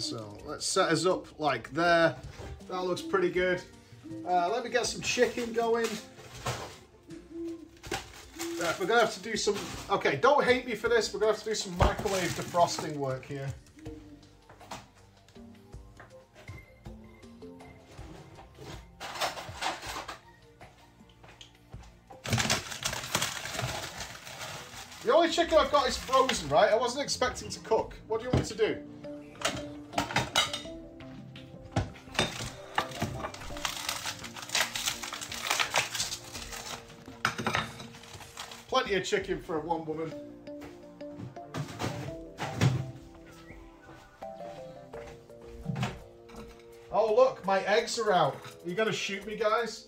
So let's set us up like there. That looks pretty good. Uh, let me get some chicken going. Uh, we're gonna have to do some. Okay, don't hate me for this. We're gonna have to do some microwave defrosting work here. The only chicken I've got is frozen, right? I wasn't expecting to cook. What do you want me to do? Plenty of chicken for one woman. Oh look, my eggs are out. Are you gonna shoot me, guys?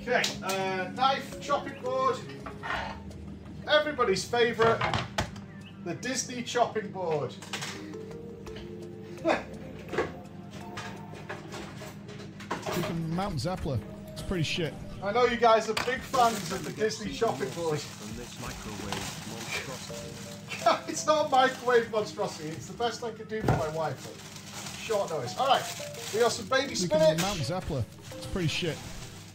Okay, uh, knife, chopping board. Everybody's favourite, the Disney chopping board. Freaking Mount Zeppler. It's pretty shit. I know you guys are big fans of the Disney chopping board. From this microwave monstrosity. it's not a microwave monstrosity, it's the best I could do for my wife. But short notice. Alright, we got some baby Freaking spinach. Mount Zeppler. It's pretty shit.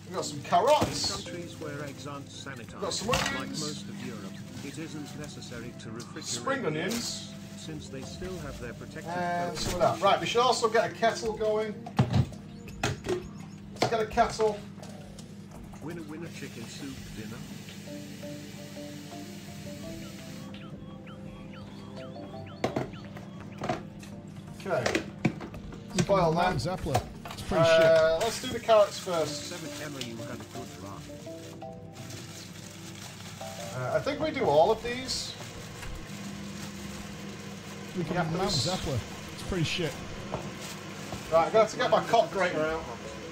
We got some In carrots. countries where eggs aren't sanitized, Got some like most of Europe, it isn't necessary to refrigerate Spring the onions. since they still have their protective And some of that. Right, we should also get a kettle going. Let's get a kettle. Winner winner chicken soup dinner. Okay. Freaking Spoil Mount that. Zeppler. It's pretty shit. Uh, let's do the carrots first. Seven Emma, you had a good run. Uh, I think we do all of these. Freaking yeah, Mount those- Zeppler. It's pretty shit. Right, I'm going to to get my cock grater out.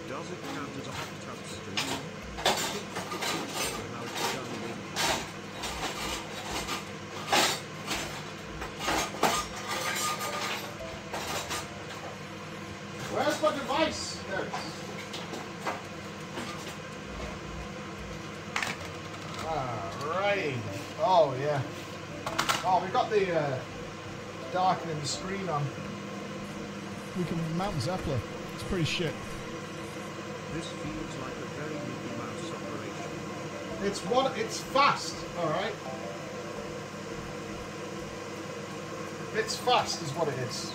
Does it count as a hot tub stream? How it's done in Where's my device? There it is. Alrighty. Oh, yeah. Oh, we got the uh, darkening the screen on. We can Mount Zeppler. It's pretty shit. This feels like a very Mickey Mouse operation. It's one. It's fast. All right. It's fast, is what it is.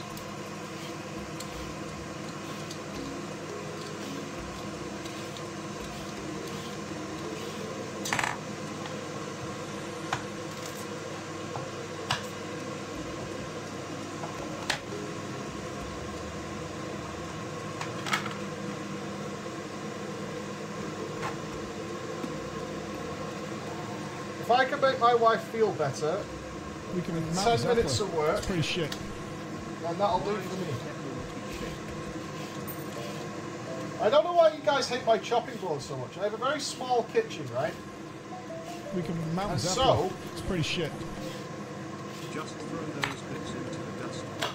If I can make my wife feel better, Freaking Mount Ten Zeppler. minutes of work. It's pretty shit. And that'll do for me. I don't know why you guys hate my chopping board so much. I have a very small kitchen, right? We can Mount And Zeppler. so- It's pretty shit. Just throw those bits into the dustbin.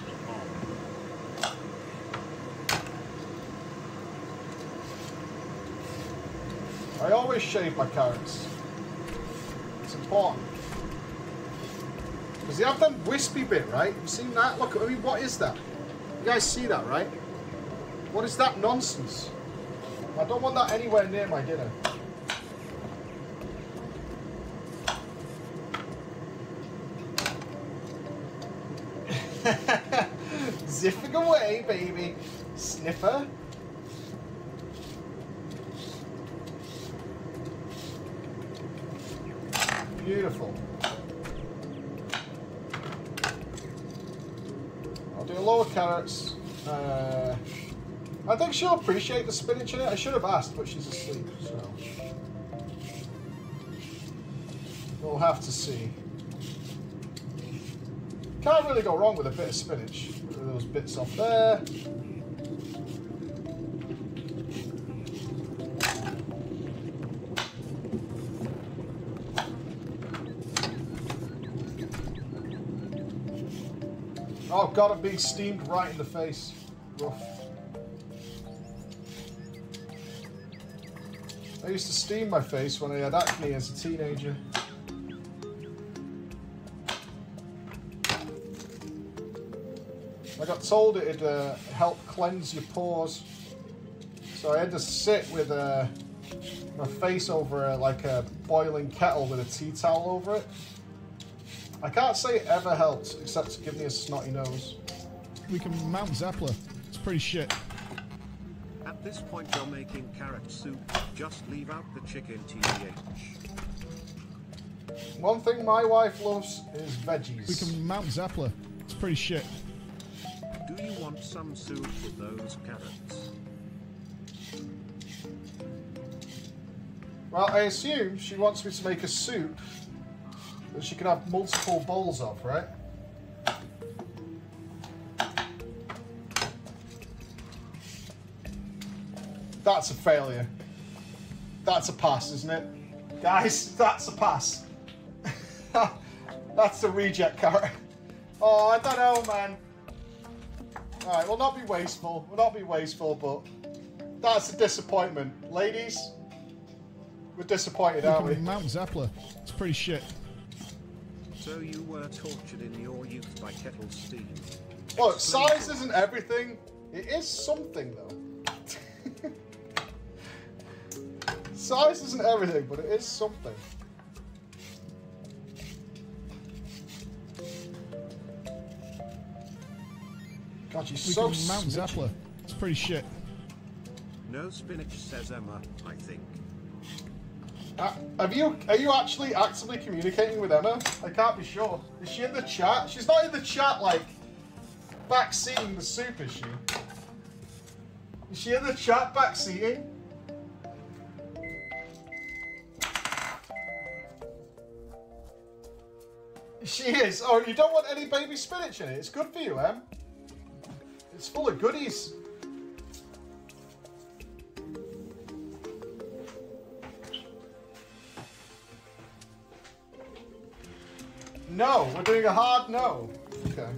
Oh. I always shave my carrots. Important. Because they have that wispy bit, right? You seen that? Look, I mean, what is that? You guys see that, right? What is that nonsense? I don't want that anywhere near my dinner. Zipping away, baby. Sniffer. Beautiful. I'll do a lower carrots. Uh, I think she'll appreciate the spinach in it. I should have asked, but she's asleep, so. We'll have to see. Can't really go wrong with a bit of spinach. Those bits off there. God, I'm being steamed right in the face. Rough. I used to steam my face when I had acne as a teenager. I got told it'd uh, help cleanse your pores. So I had to sit with uh, my face over a, like a boiling kettle with a tea towel over it. I can't say it ever helped, except to give me a snotty nose. We can mount Zeppler. It's pretty shit. At this point you're making carrot soup, just leave out the chicken TBH. One thing my wife loves is veggies. We can mount Zeppler. It's pretty shit. Do you want some soup with those carrots? Well, I assume she wants me to make a soup that she can have multiple bowls of, right? That's a failure. That's a pass, isn't it? Guys, that's a pass. that's a reject carrot. Oh, I don't know, man. Alright, we'll not be wasteful. We'll not be wasteful, but that's a disappointment. Ladies, we're disappointed, aren't we? mount Zeppler. It's pretty shit. So you were tortured in your youth by kettle steam. Look, size isn't everything. It is something, though. size isn't everything, but it is something. God, you're so can mount snitchy. Zeppler. It's pretty shit. No spinach, says Emma, I think. Uh, have you? Are you actually actively communicating with Emma? I can't be sure. Is she in the chat? She's not in the chat, like backseating the soup, is she? Is she in the chat backseating? She is. Oh, you don't want any baby spinach in it. It's good for you, Em. It's full of goodies. No, we're doing a hard no. Okay.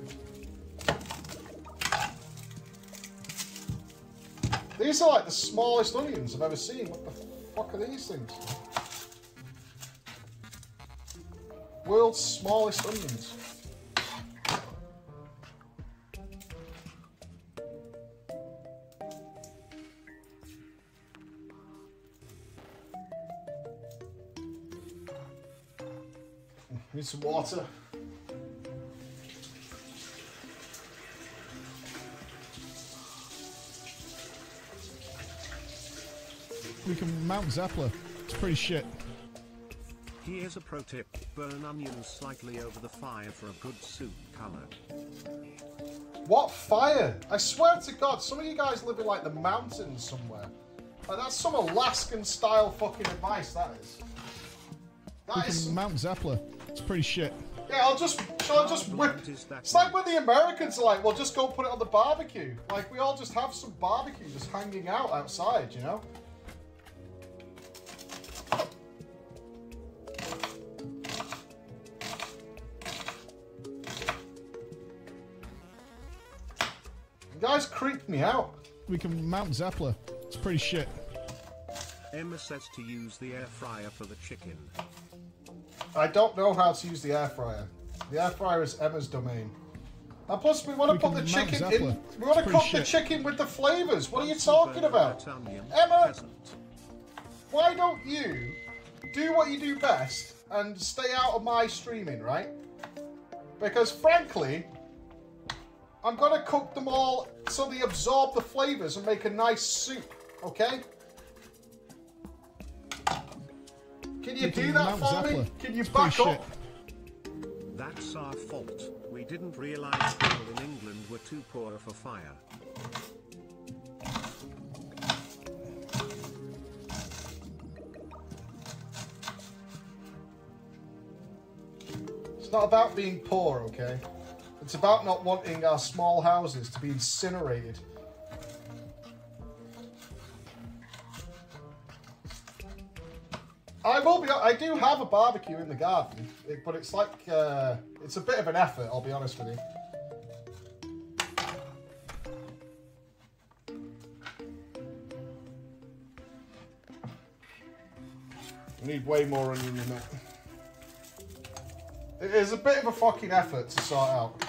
These are like the smallest onions I've ever seen. What the fuck are these things? World's smallest onions. Need some water. We can mount Zeppler. It's pretty shit. Here's a pro tip, burn onions slightly over the fire for a good soup color. What fire? I swear to God, some of you guys live in like the mountains somewhere. Like that's some Alaskan style fucking advice. That is. We That is. can mount Zeppler. It's pretty shit. Yeah, I'll just. I'll just whip? Blunt is that It's like when the Americans are like, "Well, just go put it on the barbecue." Like we all just have some barbecue just hanging out outside, you know. You guys creep me out. We can mount Zeppler. It's pretty shit. Emma says to use the air fryer for the chicken. I don't know how to use the air fryer. The air fryer is Emma's domain. And plus, we want to put the chicken in. We want to cook pretty the chicken with the flavors. What are you talking about? Emma! Why don't you do what you do best and stay out of my streaming, right? Because frankly, I'm gonna cook them all so they absorb the flavors and make a nice soup. Okay? Can you We can do that mount for me? Zeppler. Can you It's pretty back shit. up? That's our fault. We didn't realize people in England were too poor for fire. It's not about being poor, okay? It's about not wanting our small houses to be incinerated. I will be. I do have a barbecue in the garden, but it's like uh, it's a bit of an effort. I'll be honest with you. Need way more onion than that. It is a bit of a fucking effort to sort out.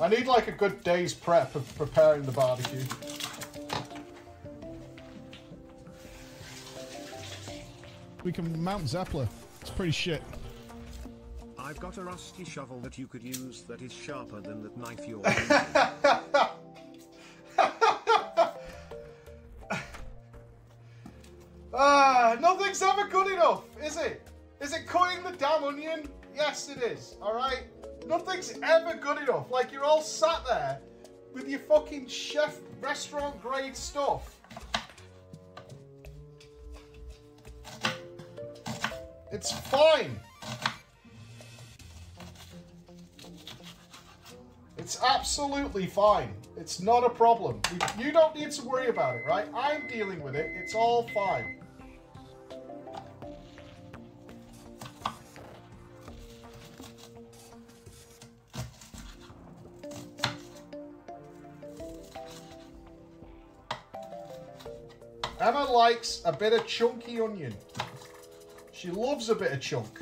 I need like a good day's prep of preparing the barbecue. We can mount Zeppler. It's pretty shit. I've got a rusty shovel that you could use that is sharper than that knife you're using. Ah, nothing's ever good enough, is it? Is it cutting the damn onion? Yes, it is. All right. Nothing's ever good enough. Like you're all sat there with your fucking chef restaurant grade stuff. It's fine. It's absolutely fine. It's not a problem. You- don't need to worry about it, right? I'm dealing with it. It's all fine. Emma likes a bit of chunky onion. She loves a bit of chunk.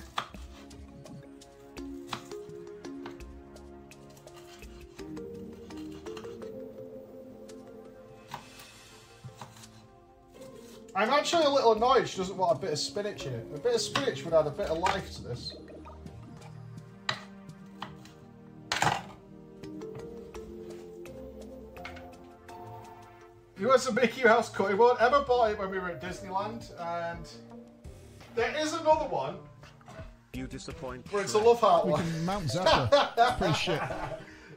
I'm actually a little annoyed she doesn't want a bit of spinach in it. A bit of spinach would add a bit of life to this. You want some Mickey Mouse cutting board? Emma bought it when we were at Disneyland, and there is another one You disappoint. where it's a love heart We one. can mount Zeppler. It's pretty shit.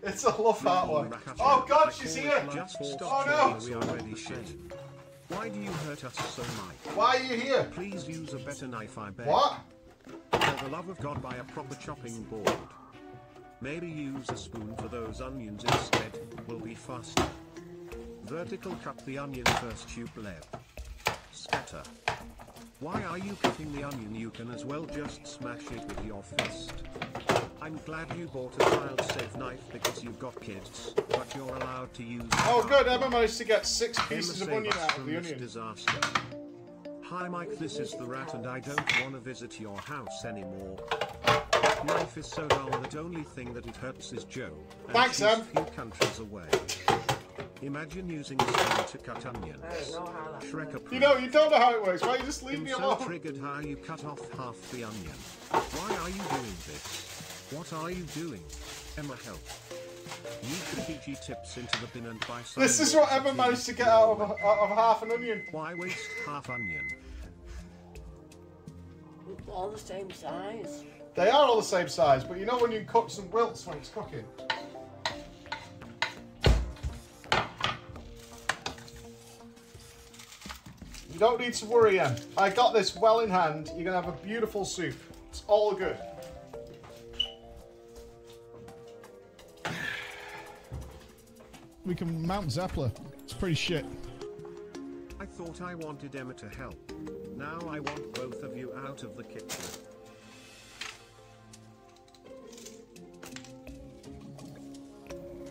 It's a love heart one. Oh God, she's here! Just Oh stop no! talking, We already shit. Why do you hurt us so much? Why are you here? Please use a better knife, I beg. What? For the love of God, buy a proper chopping board. Maybe use a spoon for those onions instead, will be faster. Vertical cut the onion first, you pleb. Scatter. Why are you cutting the onion? You can as well just smash it with your fist. I'm glad you bought a child-safe knife because you've got kids, but you're allowed to use. Oh good, Emma managed to get six Emma pieces of onion out of the this onion. disaster. Hi Mike, this is the rat and I don't want to visit your house anymore. That knife is so dull that only thing that it hurts is Joe. And Thanks, Em. few countries away. Imagine using a spoon to cut onions. I know how that Shrek works. approved. You know, you don't know how it works. Why don't you just leave I'm me so alone? triggered how you cut off half the onion. Why are you doing this? What are you doing? Emma help. You PG tips into the bin and buy some. This is what Emma managed to get out of, out of half an onion. Why waste half onion? It's all the same size. They are all the same size, but you know when you cook some wilts when it's cooking. You don't need to worry, Em. I got this well in hand. You're gonna have a beautiful soup. It's all good. We can mount Zeppler. It's pretty shit. I thought I wanted Emma to help. Now I want both of you out of the kitchen.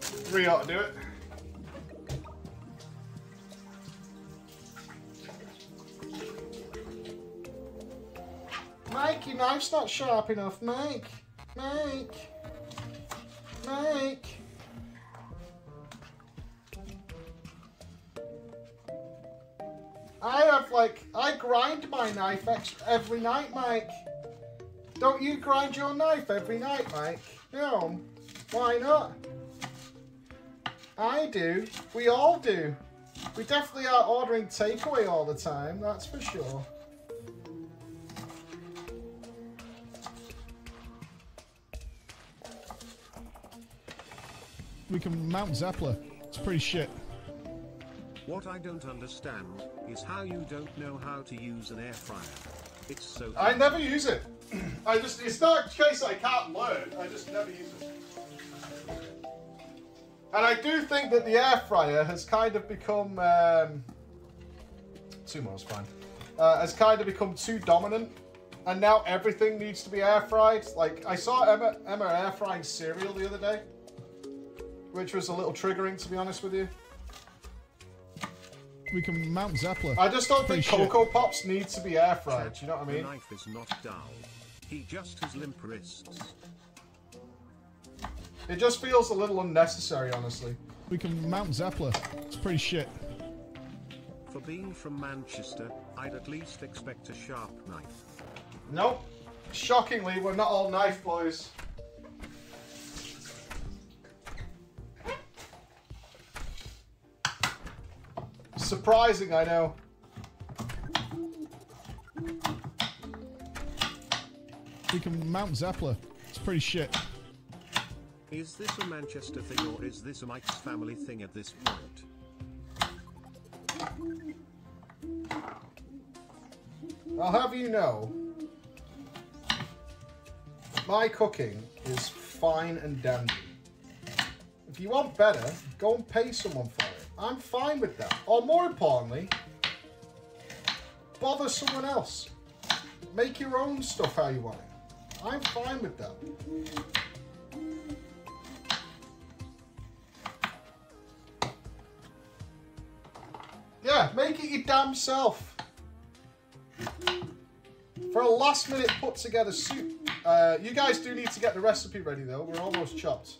Three ought to do it. Mike, your knife's not sharp enough, Mike. Mike. Mike. I have like I grind my knife every night, Mike. Don't you grind your knife every night, Mike? No. Why not? I do. We all do. We definitely are ordering takeaway all the time, that's for sure. We can mount Zeppler. It's pretty shit. What I don't understand is how you don't know how to use an air fryer. It's so. I never use it. I just, it's not a case I can't learn, I just never use it. And I do think that the air fryer has kind of become, um, two more's fine, uh, has kind of become too dominant. And now everything needs to be air fried. Like, I saw Emma, Emma air frying cereal the other day, which was a little triggering, to be honest with you. We can mount Zeppelin. I just don't Pretty think shit. Cocoa Pops need to be air fried. You know what I The mean? knife is not dull. He just has limp wrists. It just feels a little unnecessary, honestly. We can mount Zeppelin. It's pretty shit. For being from Manchester, I'd at least expect a sharp knife. Nope. Shockingly, we're not all knife boys. Surprising, I know. We can mount Zeppelin. It's pretty shit. Is this a Manchester thing or is this a Mike's family thing at this point? I'll have you know, my cooking is fine and dandy. If you want better, go and pay someone for it. I'm fine with that. Or more importantly, bother someone else. Make your own stuff how you want it. I'm fine with that. Yeah, make it your damn self for a last minute put together soup. Uh, you guys do need to get the recipe ready though. We're almost chopped.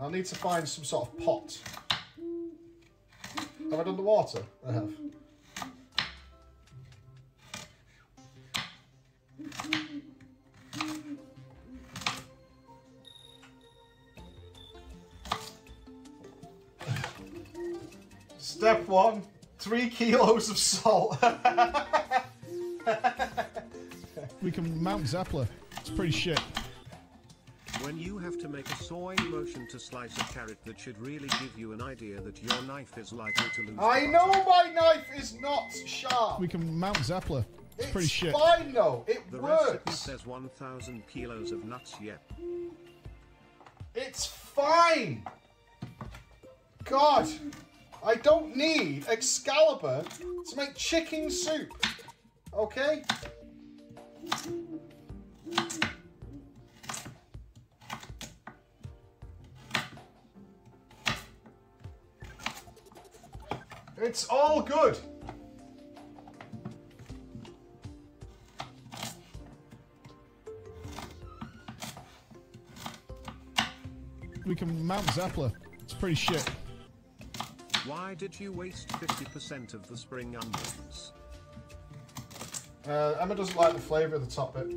I'll need to find some sort of pot. Have I done the water? I have. Step one, three kilos of salt. We can mount Zeppelin. It's pretty shit. When you have to make a sawing motion to slice a carrot that should really give you an idea that your knife is likely to lose. I know my knife is not sharp. We can mount Zeppelin. It's pretty It's shit. fine though. It The recipe works. says 1,000 kilos of nuts yet. It's fine. God, I don't need Excalibur to make chicken soup. Okay? It's all good. We can mount Zeppelin. It's pretty shit. Why did you waste 50% of the spring onions? Uh, Emma doesn't like the flavour of the top bit.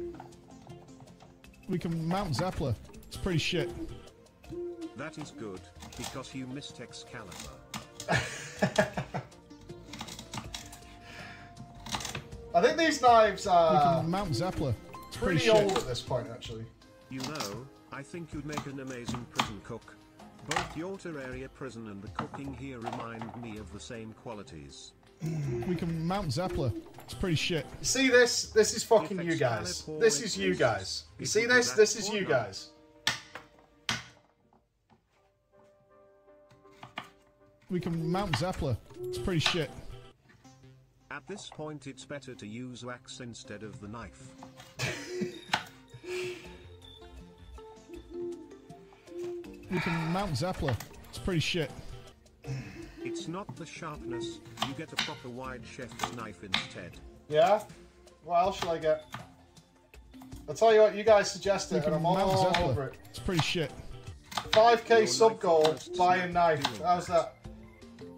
We can mount Zeppelin. It's pretty shit. That is good, because you missed Excalibur. I think these knives We are can mount Zeppelin. It's pretty, pretty old at this point, actually. You know, I think you'd make an amazing prison cook. Both your Terraria prison and the cooking here remind me of the same qualities. We can mount Zeppelin. It's pretty shit. See this? This is fucking you guys. This is you guys. You see this? This is you guys. We can mount Zeppelin. It's pretty shit. At this point, it's better to use wax instead of the knife. We can mount Zeppelin. It's pretty shit. It's not the sharpness, you get a proper wide chef's knife instead. Yeah? What else should I get? I'll tell you what, you guys suggested, We it, and can I'm mount all Zeppelin. over it. It's pretty shit. 5k Your sub knife goal, first buy a knife. How's that.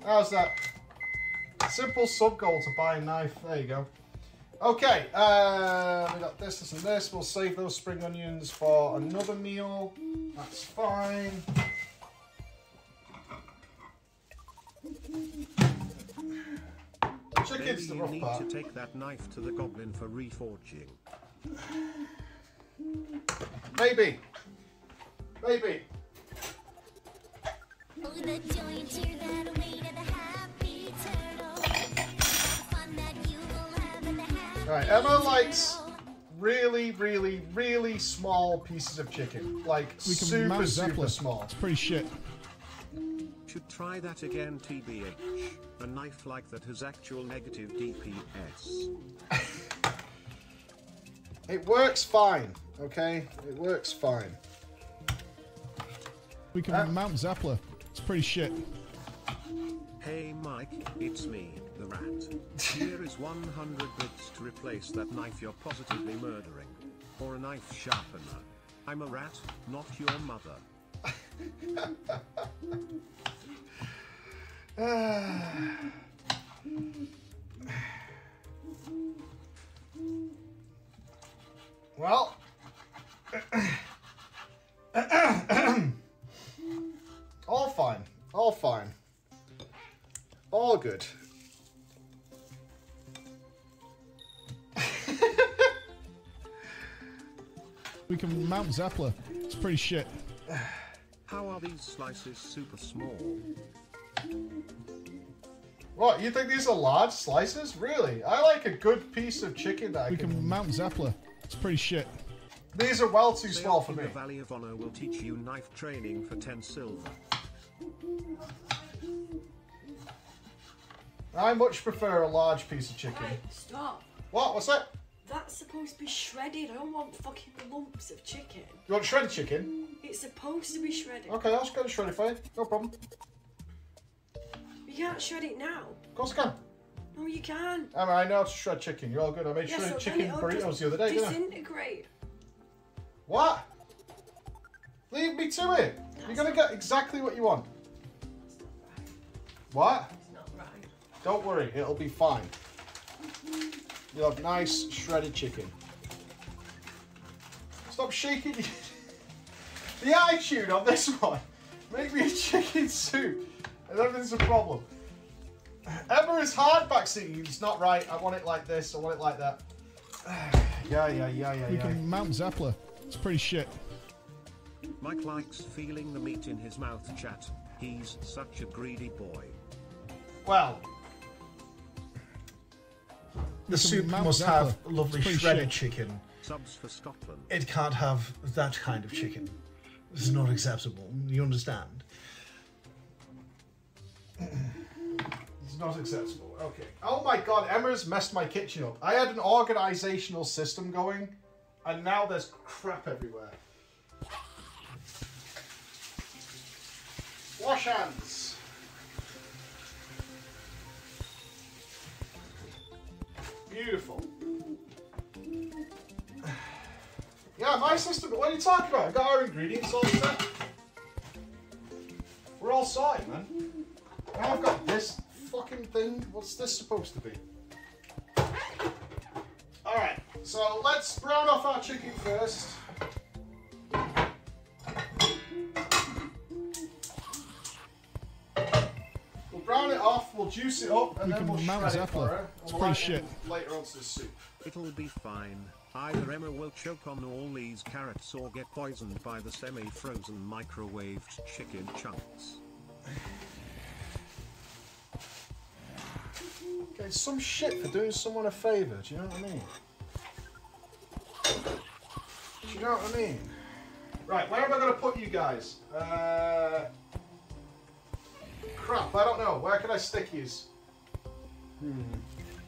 How's that? Simple sub goal to buy a knife. There you go. Okay, uh, we got this, this, and this. We'll save those spring onions for another meal. That's fine. Maybe Chicken's the you need part. to take that knife to the goblin for reforging. Maybe. Maybe. Alright, Emma likes really, really, really small pieces of chicken. Like We can super, mount super Zeppelin. small. It's pretty shit. Should try that again, TBH. A knife like that has actual negative DPS. It works fine, okay? It works fine. We can Uh, mount Zeppelin. It's pretty shit. Hey Mike, it's me, the rat. Here is 100 bits to replace that knife you're positively murdering. Or a knife sharpener. I'm a rat, not your mother. Well, all fine, all fine, all good. We can mount Zeppler. It's pretty shit. How are these slices super small? What, you think these are large slices? Really? I like a good piece of chicken that I We can... can mount Zeppler. It's pretty shit. These are well too They small for me. The Valley of Honor will teach you knife training for 10 silver. I much prefer a large piece of chicken. Right, stop. What? What's that? That's supposed to be shredded. I don't want fucking lumps of chicken. You want shredded chicken? It's supposed to be shredded. Okay, I'll just shred it for you. No problem. You can't shred it now. Of course I can. No, you can't. I, mean, I know how to shred chicken. You're all good. I made Yeah, shredded so chicken burritos the other day? Disintegrate. What? Leave me to it. You're gonna get exactly what you want. That's not right. What? Right. Don't worry, it'll be fine. You'll have nice shredded chicken. Stop shaking. the attitude on this one. Make me a chicken soup. And everything's a problem. Emma is hardback seating. It's not right. I want it like this. I want it like that. yeah, yeah, yeah, yeah, We yeah. can mount Zeppler. It's pretty shit. Mike likes feeling the meat in his mouth chat. He's such a greedy boy. Well, can the soup must Zeppler. have lovely shredded shit. chicken. Subs for Scotland. It can't have that kind of chicken. This is not acceptable. You understand? It's not acceptable. Okay. Oh my god, Emma's messed my kitchen up. I had an organizational system going, and now there's crap everywhere. Wash hands. Beautiful. Yeah, my system. What are you talking about? I got our ingredients all set. We're all sorted, man. Now I've got this fucking thing. What's this supposed to be? Alright, so let's brown off our chicken first. Juice it up, and We then can we'll mount shred it for her. It's we'll add shit. it Later onto the soup. It'll be fine. Either Emma will choke on all these carrots or get poisoned by the semi-frozen microwaved chicken chunks. Okay, some shit for doing someone a favour, do you know what I mean? Do you know what I mean? Right, where am I going to put you guys? Uh, crap, I don't know. Where can I stick yous?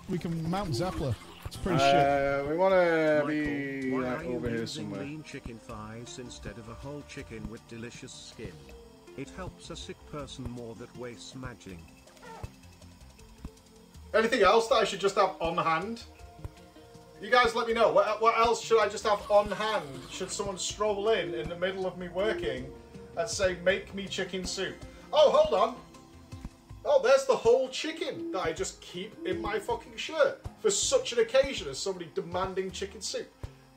We can mount Zeppler. It's pretty shit. Uh, we want to be why like are you over here using somewhere. lean chicken thighs instead of a whole chicken with delicious skin? It helps a sick person more that wastes maging. Anything else that I should just have on hand? You guys let me know. What, what else should I just have on hand? Should someone stroll in in the middle of me working and say, make me chicken soup? Oh, hold on. Oh, there's the whole chicken that I just keep in my fucking shirt for such an occasion as somebody demanding chicken soup.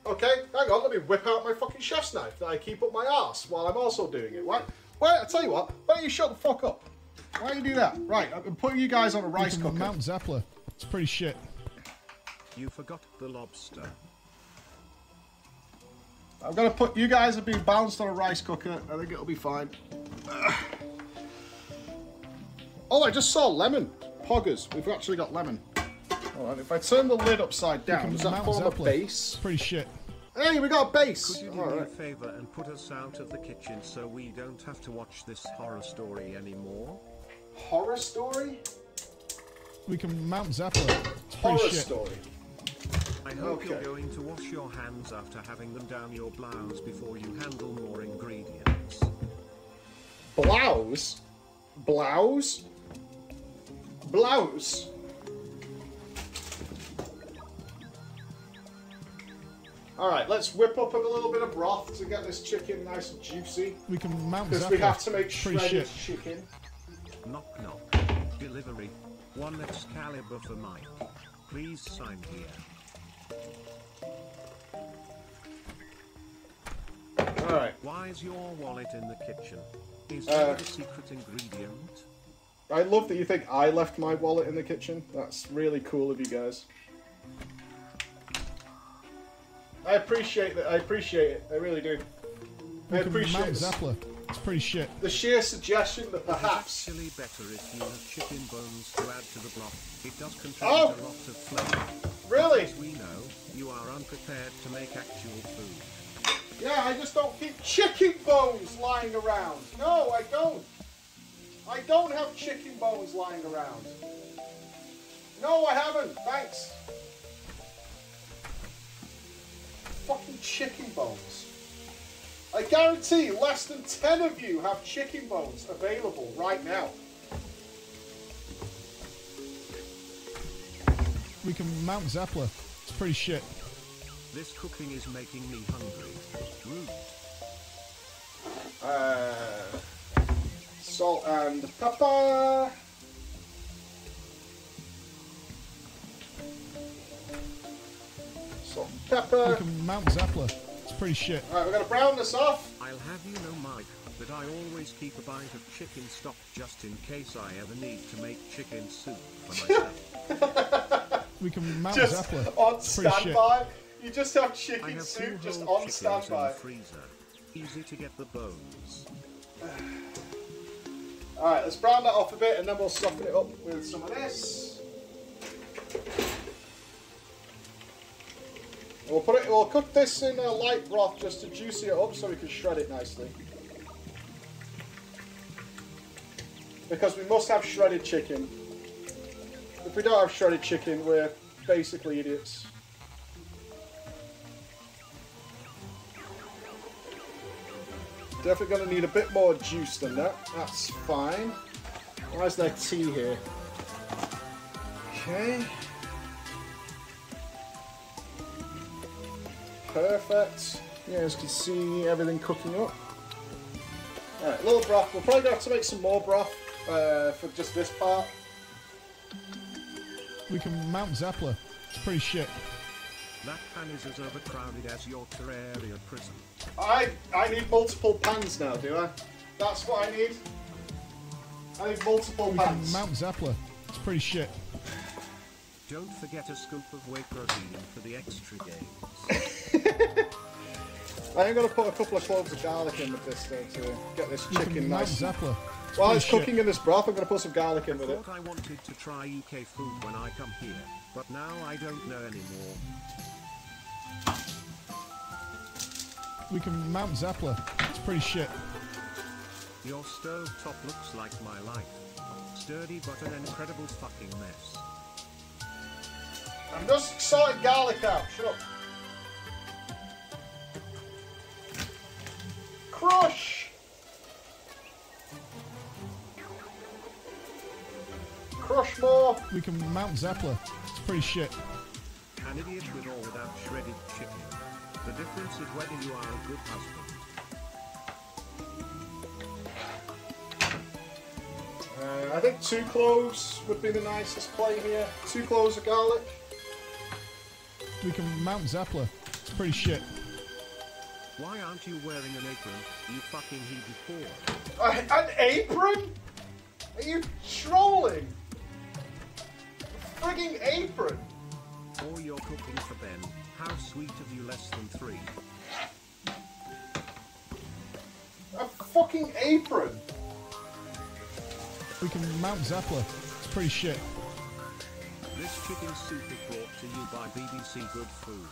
Okay, hang on, let me whip out my fucking chef's knife that I keep up my ass while I'm also doing it. Why? Why? I tell you what. Why don't you shut the fuck up? Why don't you do that? Right, I'm putting you guys on a rice cooker. mount Zeppler. It's pretty shit. You forgot the lobster. I'm gonna put you guys have been balanced on a rice cooker. I think it'll be fine. Oh, I just saw lemon. Poggers. We've actually got lemon. Alright, if I turn the lid upside down, does that mount form a base? Pretty shit. Hey, we got a base! Could you do me a favor and put us out of the kitchen so we don't have to watch this horror story anymore? Horror story? We can mount Zeppler. It's pretty Horror shit. story. I hope you're going to wash your hands after having them down your blouse before you handle more ingredients. Blouse? Blouse? Blouse. All right, let's whip up a little bit of broth to get this chicken nice and juicy. We can mount Because we have to make It's pretty shredded shit. chicken. Knock knock. Delivery. One Excalibur for Mike. Please sign here. All right. Why is your wallet in the kitchen? Is Uh, there a secret ingredient? I love that you think I left my wallet in the kitchen. That's really cool of you guys. I appreciate that. I appreciate it. I really do. I We appreciate mount the, Zeppler. It's pretty shit. the sheer suggestion that perhaps. Actually better if you have chicken bones to add to the block. It does contribute Oh! a lot of flavor. Really? As we know, you are unprepared to make actual food. Yeah, I just don't keep chicken bones lying around. No, I don't. I don't have chicken bones lying around. No, I haven't. Thanks. Fucking chicken bones. I guarantee less than 10 of you have chicken bones available right now. We can mount Zeppler. It's pretty shit. This cooking is making me hungry. Rude. Uh, salt and pepper. Salt and We pepper. can mount Zeppler. It's pretty shit. Alright, we're gonna brown this off. I'll have you know, Mike, that I always keep a bite of chicken stock just in case I ever need to make chicken soup for myself. We can mount Just Zeppler. on It's pretty shit. standby. You just have I chicken have two soup just whole on chickens in the standby. freezer. Easy to get the bones. Alright, let's brown that off a bit and then we'll soften it up with some of this. We'll put it. We'll cook this in a light broth just to juicy it up so we can shred it nicely. Because we must have shredded chicken. If we don't have shredded chicken, we're basically idiots. Definitely going to need a bit more juice than that. That's fine. Why is there tea here? Okay. Perfect. Yeah, as you can see, everything cooking up. Alright, little broth. We're probably going to have to make some more broth uh, for just this part. We can mount Zeppler. It's pretty shit. That pan is as overcrowded as your Terraria prison. I I need multiple pans now, do I? That's what I need. I need multiple We pans. mount Zeppler. It's pretty shit. Don't forget a scoop of whey protein for the extra games. I am going to put a couple of cloves of garlic in with this though to get this We chicken can mount nice. Zeppler. It's While pretty it's shit. cooking in this broth, I'm going to put some garlic in with it. Thought I wanted to try UK food when I come here, but now I don't know anymore. We can mount Zeppler. It's pretty shit. Your stove top looks like my life. Sturdy but an incredible fucking mess. I'm just sorting garlic out. Shut up. Crush! Crush more. We can mount Zeppler. It's pretty shit. An idiot with or without shredded chicken. The difference is whether you are a good husband. Uh, I think two cloves would be the nicest play here. Two cloves of garlic. We can mount Zeppler. It's pretty shit. Why aren't you wearing an apron, you fucking heathen whore? Uh, an apron? Are you trolling? A frigging apron. Or you're cooking for Ben. How sweet of you less than three. A fucking apron. We can mount Zeppler. It's pretty shit. This chicken soup is brought to you by BBC Good Food.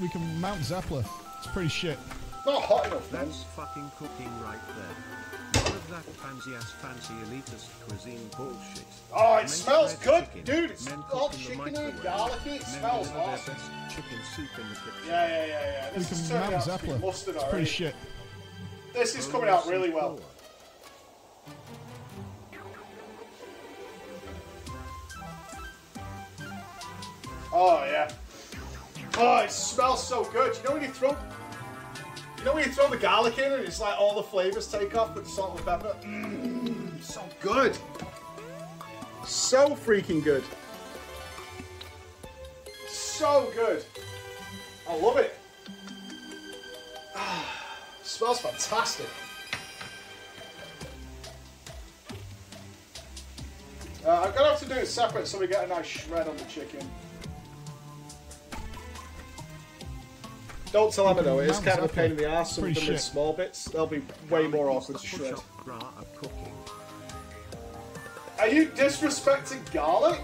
We can mount Zeppler. It's pretty shit. Not hot enough, man. That's fucking cooking right there. None of that fancy ass fancy elitist cuisine bullshit. Oh, it Men smells good, chicken, dude. It's men all cook chicken and garlicky. It men smells awesome. chicken soup in the kitchen. Yeah, yeah, yeah, yeah. We This is can turning out to be mustard It's already. pretty shit. This is coming out really well. Oh yeah. Oh, it smells so good. You know when you throw, you know when you throw the garlic in and it's like all the flavors take off with the salt and pepper. Mmm, so good. So freaking good. So good. I love it. smells fantastic. Uh, I'm gonna have to do it separate so we get a nice shred on the chicken. Don't tell Emma though, it is kind of a pain in the ass. Some of Pretty them in small bits. They'll be way more awkward to shred. Bra of cooking. Are you disrespecting garlic?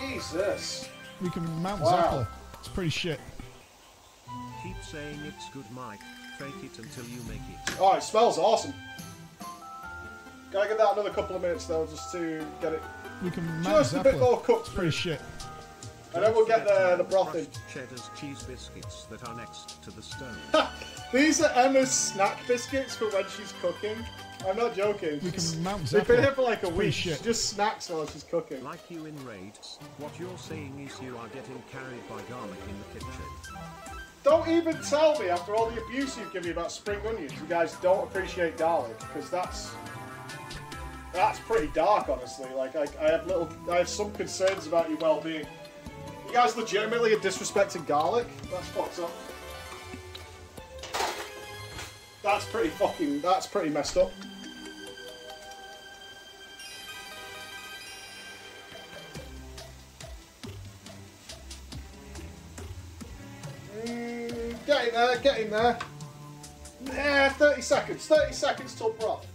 Jesus. We can mount Wow. Zeppler. It's pretty shit. Keep saying it's good, Mike. Fake it until you make it. Oh, it smells awesome. Gotta give that another couple of minutes though, just to get it We can mount just a bit more cooked. It's pretty shit. And then we'll get the, the broth in. Cheddar's cheese biscuits that are next to the stove. These are Emma's snack biscuits for when she's cooking. I'm not joking. We can mount They've been here for like a It's week. shit. Just snacks while she's cooking. like you in raids, what you're saying is you are getting carried by garlic in the kitchen. Don't even tell me after all the abuse you've given me about spring onions, you guys don't appreciate garlic because that's that's pretty dark, honestly. Like I, I have little, I have some concerns about your well-being. You guys legitimately are disrespecting garlic. That's fucked up. That's pretty fucking. That's pretty messed up. Mm, get in there, get in there. Yeah, 30 seconds, 30 seconds till broth.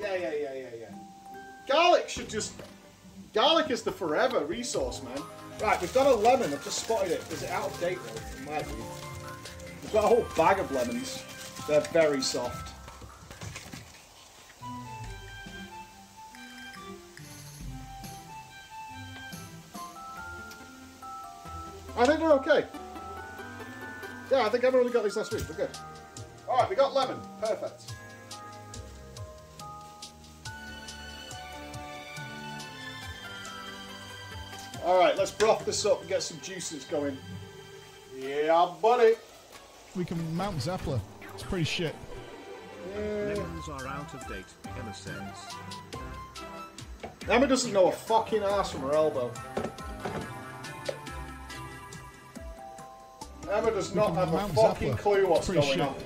Yeah, yeah, yeah, yeah, yeah. Garlic should just. Garlic is the forever resource, man. Right, we've got a lemon. I've just spotted it. Is it out of date though? It might be. We've got a whole bag of lemons. They're very soft. I think they're okay. Yeah, I think I've only got these last week. We're good. All right, we got lemon. Perfect. All right, let's broth this up and get some juices going. Yeah, buddy. We can mount Zeppler. It's pretty shit. Lemons are out of date, Emma says. Emma doesn't know a fucking ass from her elbow. Emma does not have a fucking Zeppler. clue what's going shit. on.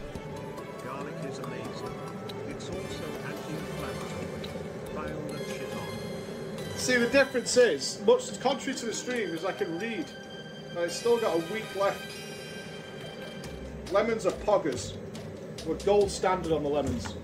See, the difference is, much contrary to the stream, is I can read. I've still got a week left. Lemons are poggers. We're gold standard on the lemons.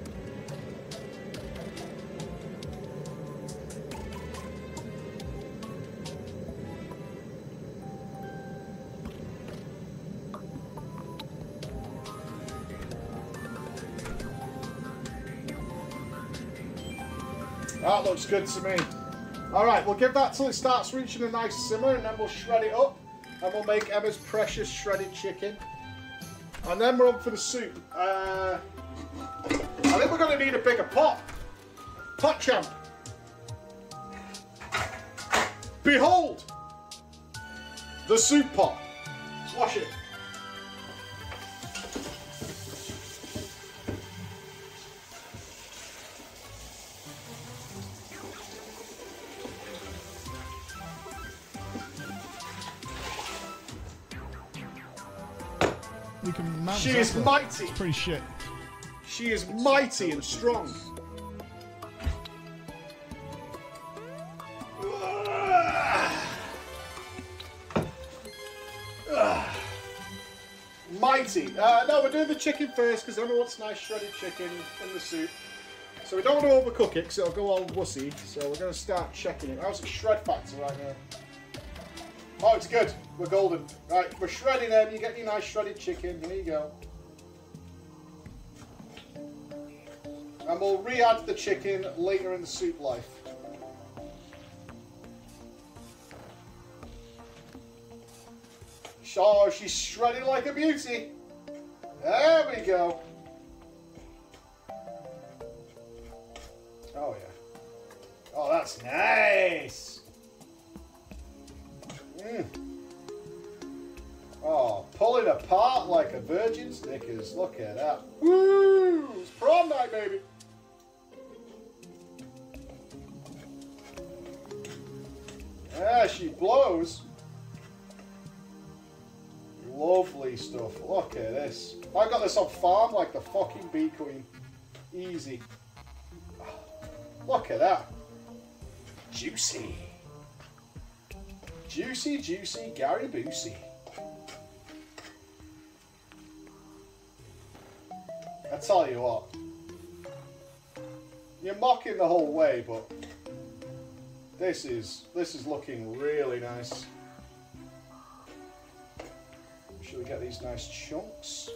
That looks good to me. Alright, we'll give that till it starts reaching a nice simmer and then we'll shred it up and we'll make Emma's precious shredded chicken. And then we're on for the soup. Uh, I think we're going to need a bigger pot. Pot champ. Behold! The soup pot. Let's wash it. We can mount She is mighty. It's pretty shit. She is mighty and strong. Mighty. Uh, no, we're doing the chicken first because everyone wants nice shredded chicken in the soup. So we don't want to overcook it because it'll go all wussy. So we're going to start checking it. How's the shred factor right now? Oh, it's good. We're golden. Right, we're shredding them. You get your nice shredded chicken. Here you go. And we'll re-add the chicken later in the soup life. Oh, she's shredding like a beauty. There we go. Oh, yeah. Oh, that's nice. Mm. Oh, pulling apart like a virgin Snickers. Look at that. Woo! It's prom night, baby. Yeah, she blows. Lovely stuff. Look at this. I got this on farm like the fucking bee queen. Easy. Look at that. Juicy. Juicy, juicy, Gary Busey. I tell you what. You're mocking the whole way, but this is this is looking really nice. Should we get these nice chunks?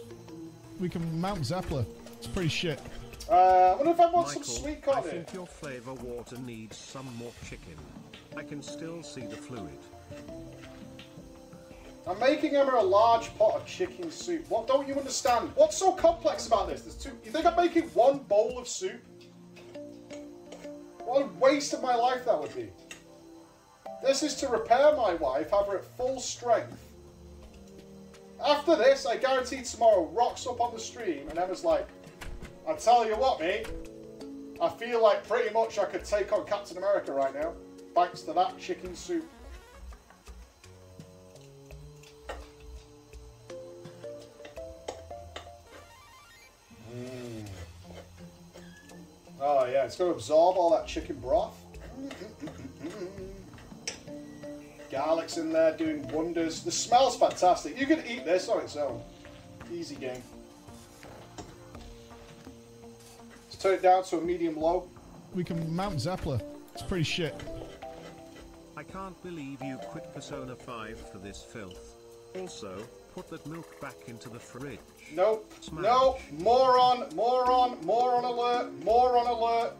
We can mount Zeppler. It's pretty shit. Uh, I wonder if I want Michael, some sweet corn in. think your flavor water needs some more chicken. I can still see the fluid. I'm making Emma a large pot of chicken soup. What don't you understand? What's so complex about this? There's two. You think I'm making one bowl of soup? What a waste of my life that would be. This is to repair my wife, have her at full strength. After this, I guarantee tomorrow rocks up on the stream and Emma's like, I tell you what, mate, I feel like pretty much I could take on Captain America right now, thanks to that chicken soup. Oh yeah, it's going to absorb all that chicken broth. Garlic's in there doing wonders. The smell's fantastic. You could eat this on its own. Easy game. Let's turn it down to a medium low. We can mount Zeppler. It's pretty shit. I can't believe you quit Persona 5 for this filth. Also, put that milk back into the fridge. Nope. Smash. Nope. Moron. Moron. Moron alert. Moron alert.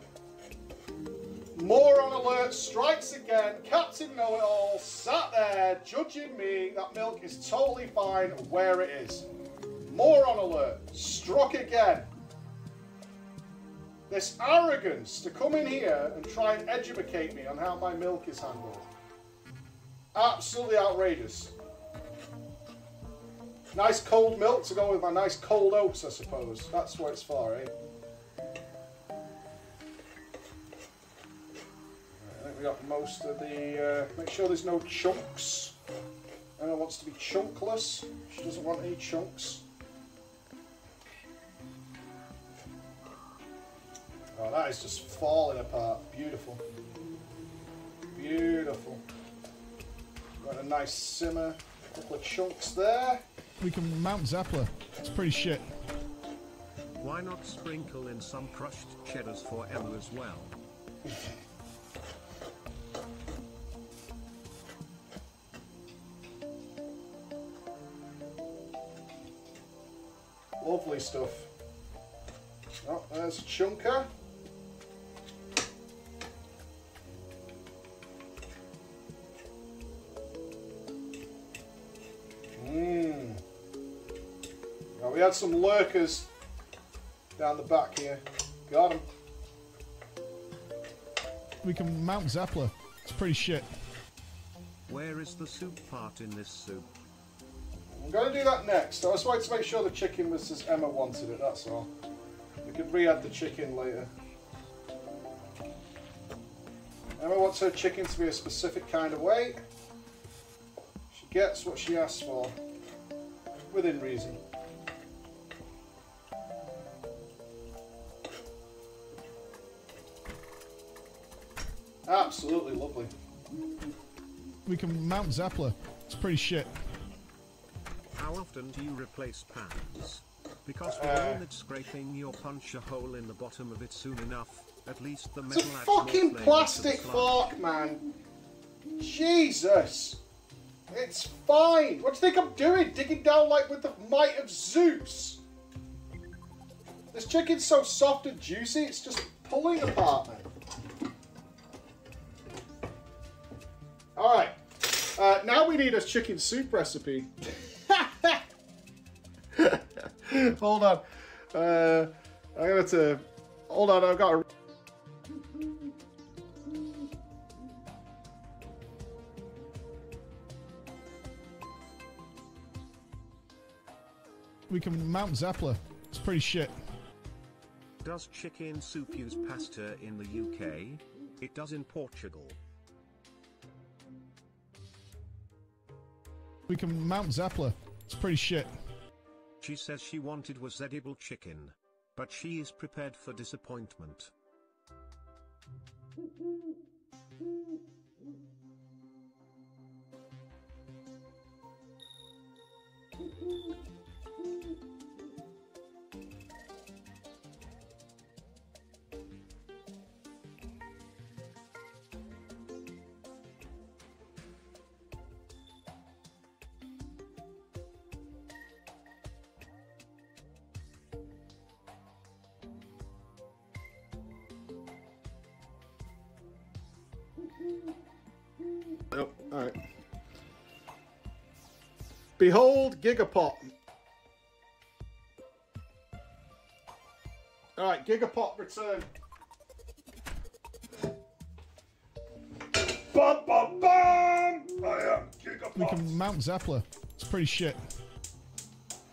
Moron alert strikes again. Captain Know It All sat there judging me. That milk is totally fine where it is. Moron alert struck again. This arrogance to come in here and try and educate me on how my milk is handled. Absolutely outrageous. Nice cold milk to go with my nice cold oats, I suppose. That's what it's for, eh? I think we got most of the. Uh, make sure there's no chunks. Emma wants to be chunkless. She doesn't want any chunks. Oh, that is just falling apart. Beautiful. Beautiful. Got a nice simmer. A couple of chunks there. We can mount Zeppler. It's pretty shit. Why not sprinkle in some crushed cheddars for Emma as well? Lovely stuff. Oh, there's a chunker. Well, had some lurkers down the back here. Got them. We can mount Zeppler. It's pretty shit. Where is the soup part in this soup? I'm going to do that next. I just wanted to make sure the chicken was as Emma wanted it, that's all. We could re-add the chicken later. Emma wants her chicken to be a specific kind of way. She gets what she asks for. Within reason. Lovely. We can mount Zeppler. It's pretty shit. How often do you replace pans? Because with Uh, all that scraping, you'll punch a hole in the bottom of it soon enough. At least the It's a metal adds more fucking flavour to plastic fork, man. Jesus. It's fine. What do you think I'm doing? Digging down like with the might of Zeus. This chicken's so soft and juicy, it's just pulling apart, man. need a chicken soup recipe. hold on. Uh, I gotta. Hold on, I've got a... We can mount Zeppler. It's pretty shit. Does chicken soup use pasta in the UK? It does in Portugal. We can mount Zeppelin. It's pretty shit. She says she wanted was edible chicken. But she is prepared for disappointment. Behold Gigapot. Alright, Gigapot return. Bum, bum, bum! I am We can mount Zeppelin. It's pretty shit.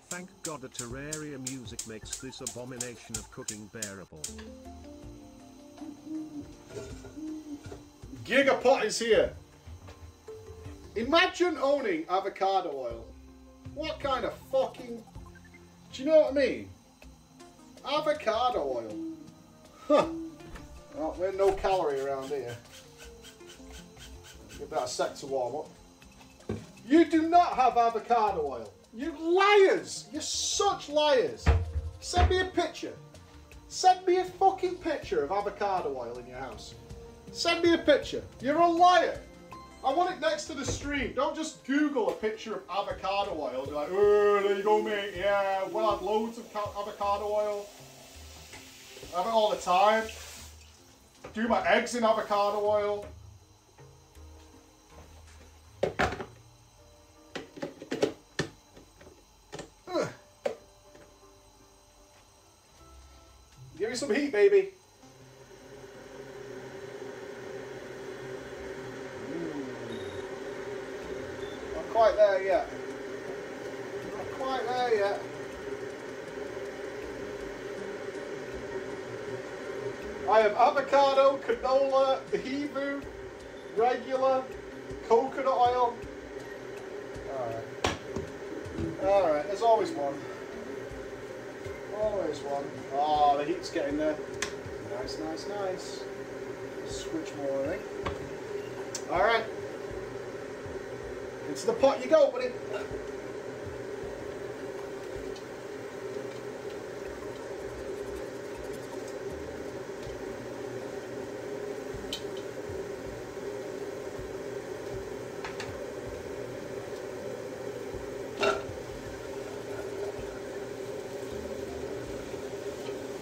Thank God the Terraria music makes this abomination of cooking bearable. Gigapot is here. Imagine owning avocado oil. What kind of fucking. Do you know what I mean? Avocado oil. Huh. Well, we're no calorie around here. Give that a sec to warm up. You do not have avocado oil. You liars! You're such liars. Send me a picture. Send me a fucking picture of avocado oil in your house. Send me a picture. You're a liar. I want it next to the stream. Don't just Google a picture of avocado oil. Be like, oh, there you go, mate. Yeah, well, I've loads of avocado oil. Have it all the time. Do my eggs in avocado oil. Ugh. Give me some heat, baby. Not quite there yet. Not quite there yet. I have avocado, canola, behivu, regular, coconut oil. Alright. Alright, there's always one. Always one. Oh, the heat's getting there. Nice, nice, nice. Switch more, I think. Alright. Into the pot you go, buddy.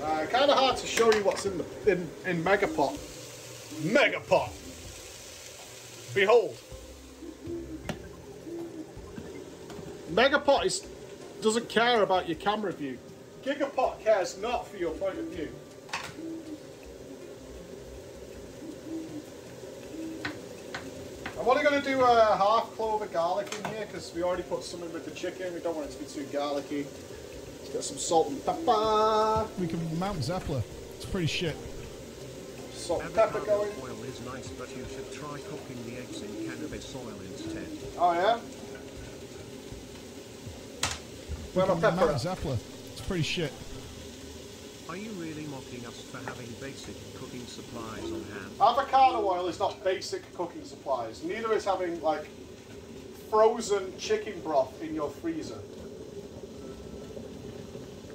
Uh, kind of hard to show you what's in the in in Megapot. Megapot. Behold. Megapot is, doesn't care about your camera view. Gigapot cares not for your point of view. I'm only going to do a half clove of garlic in here because we already put some in with the chicken. We don't want it to be too garlicky. Let's get some salt and pepper. We can mount Zeppelin. It's pretty shit. Salt and pepper Avocado going. oil is nice, but you should try cooking the eggs in cannabis oil instead. Oh yeah. Where my pepper? mount at? Zeppelin. It's pretty shit. Are you really mocking us for having basic cooking supplies on hand? Avocado oil is not basic cooking supplies. Neither is having like frozen chicken broth in your freezer.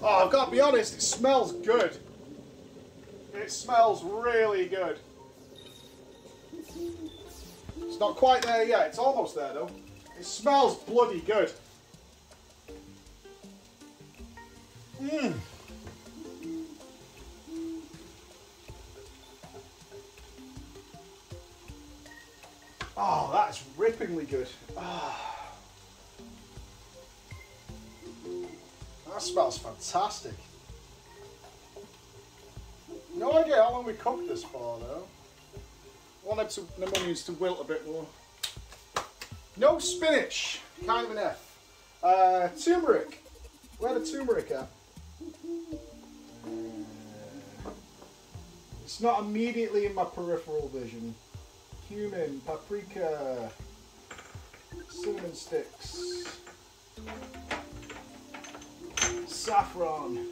Oh, I've got to be honest, it smells good. It smells really good. It's not quite there yet. It's almost there though. It smells bloody good. Mmm. Oh, that's rippingly good. Ah. That smells fantastic. No idea how long we cooked this for though. Them, to, them onions to wilt a bit more. No spinach, kind of an F. Uh, turmeric, Where the turmeric at? It's not immediately in my peripheral vision. Cumin, paprika, cinnamon sticks, saffron,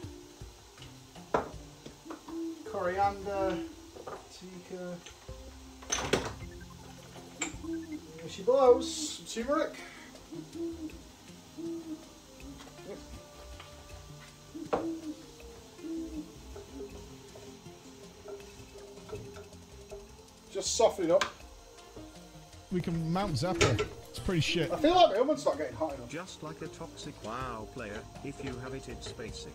coriander, tika. Here she blows. Some turmeric. Just soften it up. We can mount Zeppelin. It's pretty shit. I feel like my oven's not getting hot enough. Just like a toxic WoW player, if you have it, it's basic.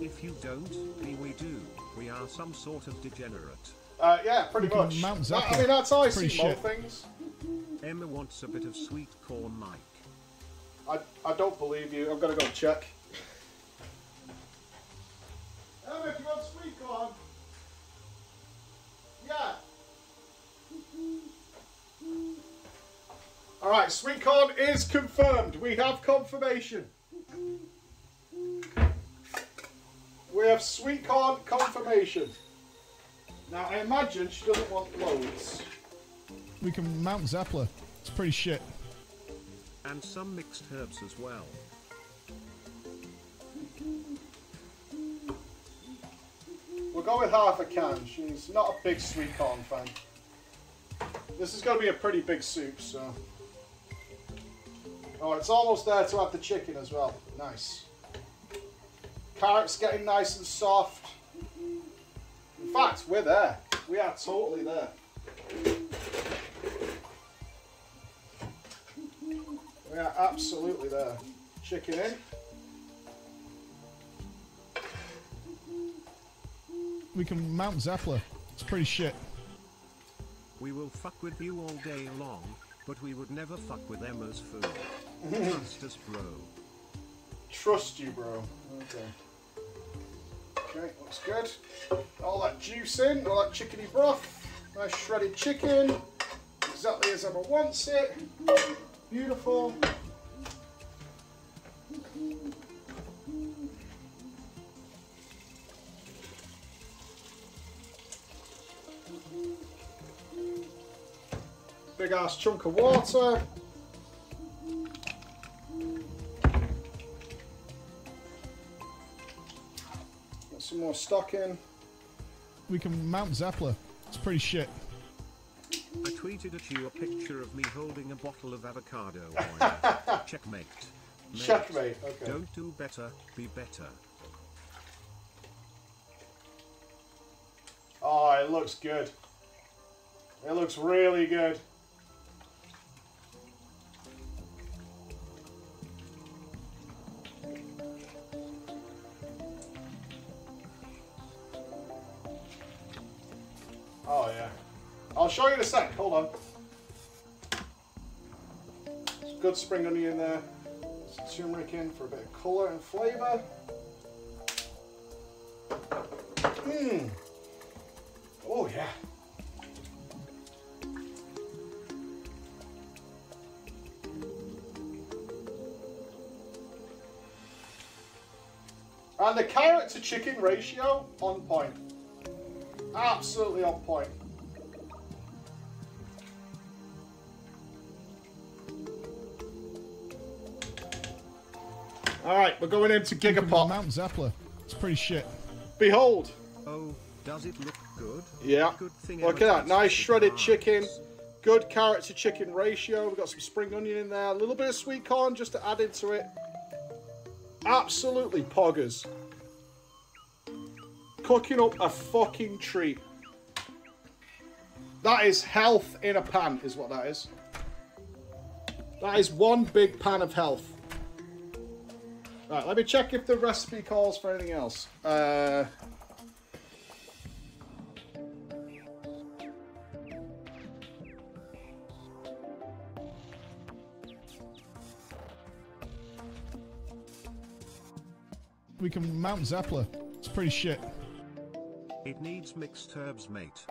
If you don't, we we do. We are some sort of degenerate. Uh, yeah, pretty We much. mount That- I mean, that's how I It's see pretty more things. Emma wants a bit of sweet corn Mike. I, I don't believe you. I'm gonna go check. Emma, if you want sweet corn. Yeah. All right, sweet corn is confirmed. We have confirmation. We have sweet corn confirmation. Now, I imagine she doesn't want loads. We can mount Zeppelin. It's pretty shit. And some mixed herbs as well. We'll go with half a can. She's not a big sweet corn fan. This is going to be a pretty big soup, so. Oh, it's almost there to have the chicken as well. Nice. Carrots getting nice and soft. In fact, we're there. We are totally there. We are absolutely there. Chicken in. We can mount Zeppelin. It's pretty shit. We will fuck with you all day long, but we would never fuck with Emma's food. Trust us, bro. Trust you, bro. Okay. Okay, looks good. All that juice in, all that chickeny broth. Nice shredded chicken. Exactly as Emma wants it. Beautiful. Big ass chunk of water. Some more stock in. We can mount Zeppelin. It's pretty shit. I tweeted at you a picture of me holding a bottle of avocado oil. Checkmate. Mate, Checkmate, okay. Don't do better, be better. Oh, it looks good. It looks really good. I'll show you in a sec. Hold on. Good spring onion there. Some turmeric in for a bit of colour and flavour. Mmm. Oh yeah. And the carrot to chicken ratio on point. Absolutely on point. All right, we're going into We can Gigapot. mount Zeppelin. It's pretty shit. Behold. Oh, does it look good? Yeah. Good thing Look at that. Nice shredded bars. chicken. Good carrot to chicken ratio. We've got some spring onion in there. A little bit of sweet corn just to add into it. Absolutely poggers. Cooking up a fucking treat. That is health in a pan, is what that is. That is one big pan of health. Right, let me check if the recipe calls for anything else. Uh, We can mount Zeppelin. It's pretty shit. It needs mixed herbs, mate.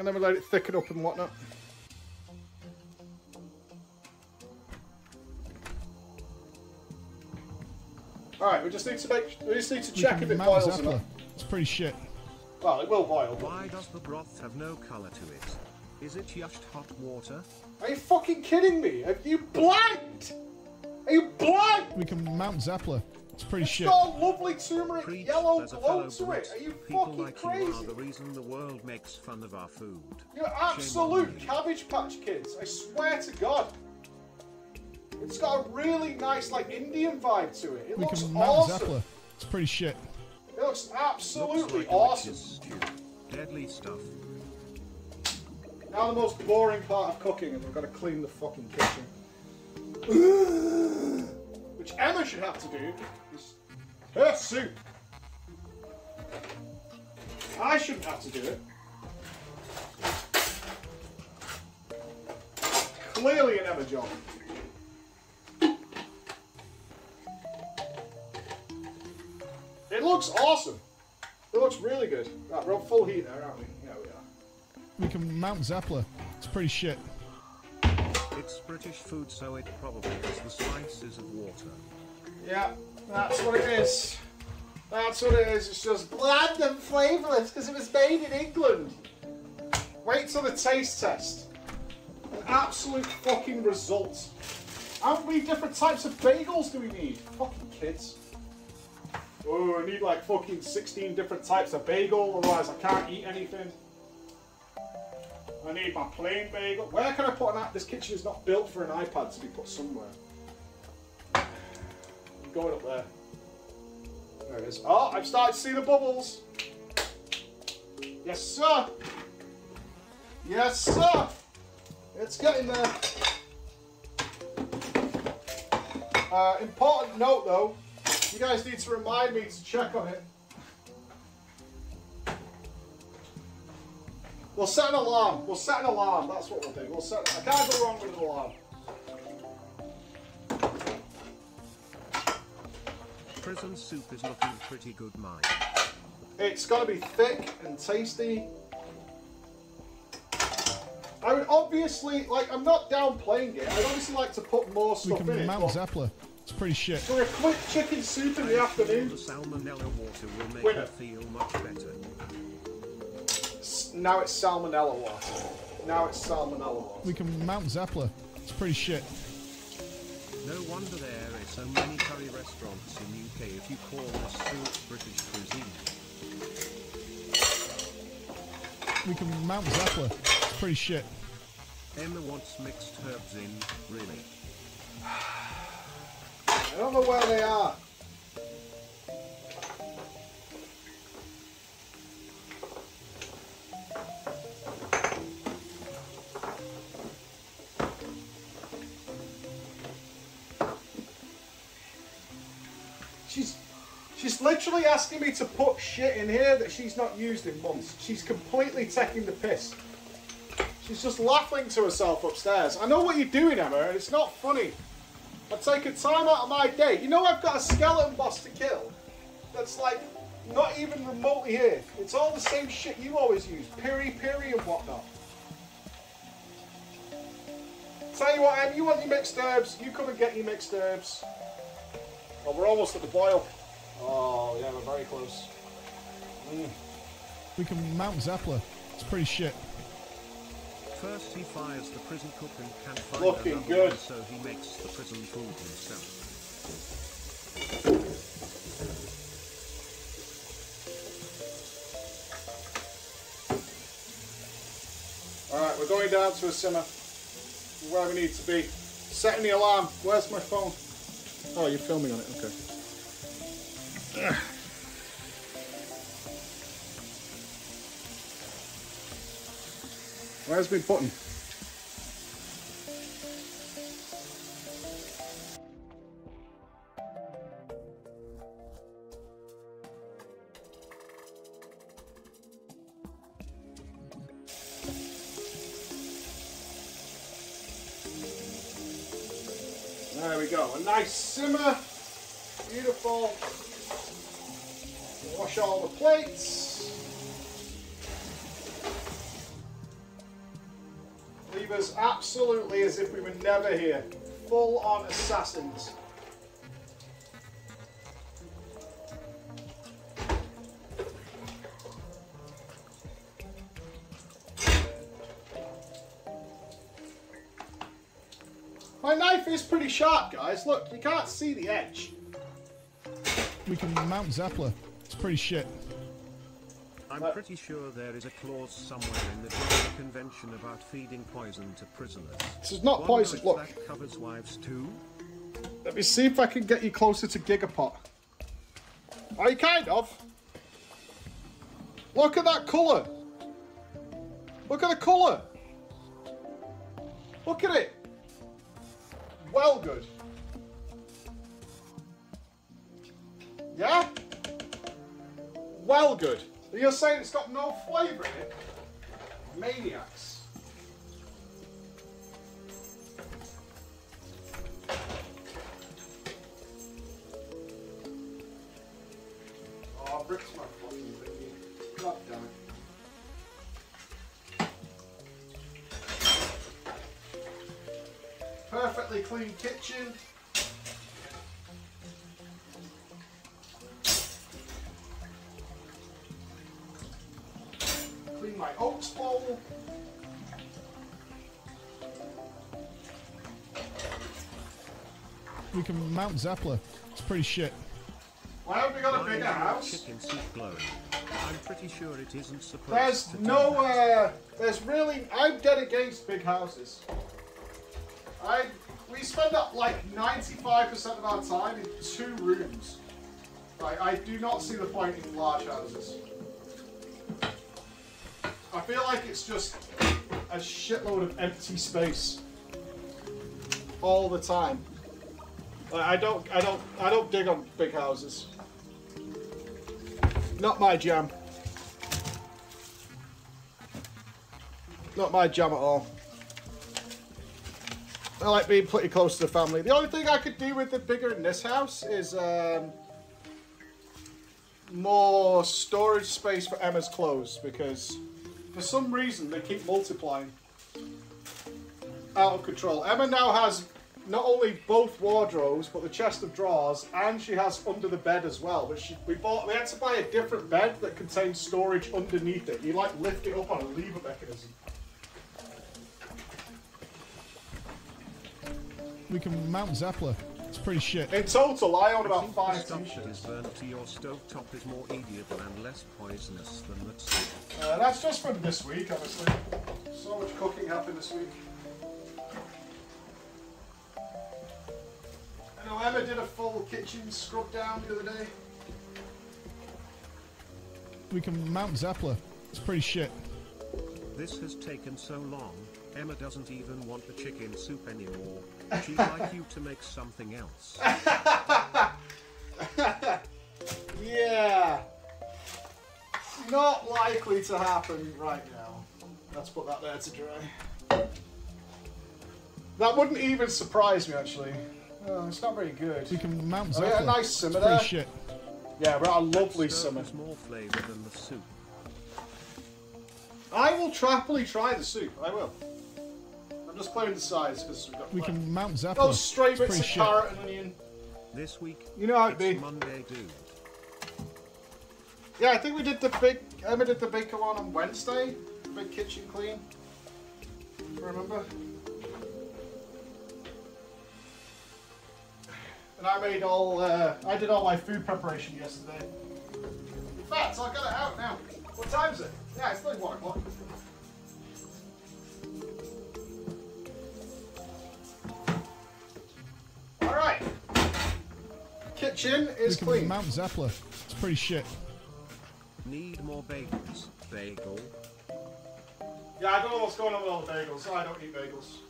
And then we let it thicken up and whatnot. Alright, we just need to make we just need to check can if it boils Zeppler. enough. It's pretty shit. Well, it will boil. but- Why does the broth have no color to it? Is it just hot water? Are you fucking kidding me? Are you blind? Are you blind? We can mount Zeppler. It's pretty It's shit. got a lovely turmeric Preach, yellow there's a glow to it. Are you People fucking like you are the reason the world makes fun of our food. You're absolute you. Cabbage Patch Kids. I swear to God. It's got a really nice, like, Indian vibe to it. It We looks awesome. Zeppler. It's pretty shit. It looks Looks absolutely like awesome. Deadly stuff. Now the most boring part of cooking, and we've got to clean the fucking kitchen. Which Emma should have to do. Is her soup. I shouldn't have to do it. Clearly an Emma job. It looks awesome. It looks really good. Right, we're on full heat there, aren't we? Yeah, we are. We can mount Zeppler. It's pretty shit. It's British food, so it probably has the spices of water. Yeah, that's what it is. That's what it is. It's just bland and flavourless because it was made in England. Wait till the taste test. An absolute fucking result. How many different types of bagels do we need? Fucking kids. Oh, I need like fucking 16 different types of bagel, otherwise I can't eat anything. I need my plain bagel. Where can I put an app? This kitchen is not built for an iPad to be put somewhere. Going up there. There it is. Oh, I'm starting to see the bubbles. Yes, sir. Yes, sir. It's getting there. Uh, important note, though. You guys need to remind me to check on it. We'll set an alarm. We'll set an alarm. That's what we'll do. We'll set. I can't go wrong with an alarm. Prison soup is looking pretty good, mine. It's got to be thick and tasty. I would obviously like. I'm not downplaying it. I'd obviously like to put more We stuff in can it. mount but Zeppler. It's pretty shit. For a quick chicken soup in the The afternoon, salmonella water will make Winner. her feel much better. now it's salmonella water. Now it's salmonella water. We can mount Zeppler. It's pretty shit. No wonder there are so many curry restaurants in UK if you call this soup British cuisine. We can mount Zeppler. It's pretty shit. Emma wants mixed herbs in, really. I don't know where they are. She's literally asking me to put shit in here that she's not used in months. She's completely taking the piss. She's just laughing to herself upstairs. I know what you're doing, Emma, and it's not funny. I've taken time out of my day. You know I've got a skeleton boss to kill. That's like not even remotely here. It's all the same shit you always use. Piri piri and whatnot. Tell you what, Em, you want your mixed herbs, you come and get your mixed herbs. Oh, we're almost at the boil. Oh, yeah, we're very close. Mm. We can mount Zeppler. It's pretty shit. First he fires the prison cook and can't find Looking another good. one, so he makes the prison food himself. Alright, we're going down to a simmer. Where we need to be. Setting the alarm. Where's my phone? Oh, you're filming on it, okay. Where's my button? There we go. A nice simmer. Never here. Full on assassins. My knife is pretty sharp, guys. Look, you can't see the edge. We can mount Zeppler. It's pretty shit. I'm pretty sure there is a clause somewhere in the Geneva Convention about feeding poison to prisoners. This is not poison, look. That covers wives too. Let me see if I can get you closer to Gigapot. Are you kind of? Look at that colour. Look at the colour. Look at it. Well good. Yeah? Well good. You're saying it's got no flavour in it? Maniacs. Mount Zeppler. It's pretty shit. Why have we got a Why bigger house? Chicken soup glowing. I'm pretty sure it isn't supposed There's to do no, uh, there's really, I'm dead against big houses. I, we spend up like 95% of our time in two rooms. Like, I do not see the point in large houses. I feel like it's just a shitload of empty space all the time. I don't, I don't, I don't dig on big houses. Not my jam. Not my jam at all. I like being pretty close to the family. The only thing I could do with the bigger in this house is um, more storage space for Emma's clothes because for some reason they keep multiplying. Out of control. Emma now has not only both wardrobes but the chest of drawers and she has under the bed as well. Which she, we bought. We had to buy a different bed that contains storage underneath it. You like lift it up on a lever mechanism. We can mount Zeppler. It's pretty shit. In total, I own about five stuff that is t-shirts. burnt to your stovetop is more edible and less poisonous than that soup. Uh, that's just from this week, obviously. So much cooking happened this week. Did a full kitchen scrub down the other day. We can mount Zeppler. It's pretty shit. This has taken so long, Emma doesn't even want the chicken soup anymore. She'd like you to make something else. Yeah. Not likely to happen right now. Let's put that there to dry. That wouldn't even surprise me, actually. Oh, it's not very good. We can mount Oh, Zeppler. yeah, nice simmer it's there. shit. Yeah, we're at a lovely Stuff summer. more flavour than the soup. I will happily try the soup. I will. I'm just clearing the sides because we've got. We plenty. can mount Zeppler. Those stray it's bits of shit. carrot and onion. This week, You know how it it's be. Monday dude. Yeah, I think we did the big. Emma did the big one on Wednesday. Big kitchen clean. Remember? And I made all. Uh, I did all my food preparation yesterday. In fact, I got it out now. What time is it? Yeah, it's like one o'clock. All right. Kitchen is can clean. mount Zeppler. It's pretty shit. Need more bagels. Bagel. Yeah, I don't know what's going on with all the bagels. I don't eat bagels.